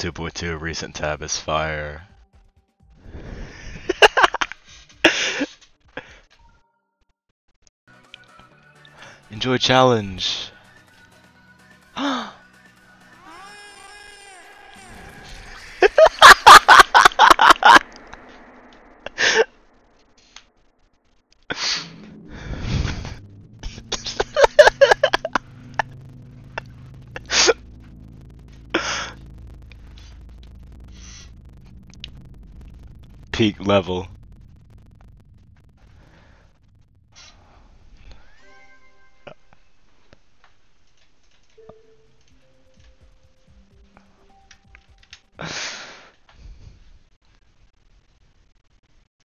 2.2 recent tab is fire. Enjoy challenge. Peak level.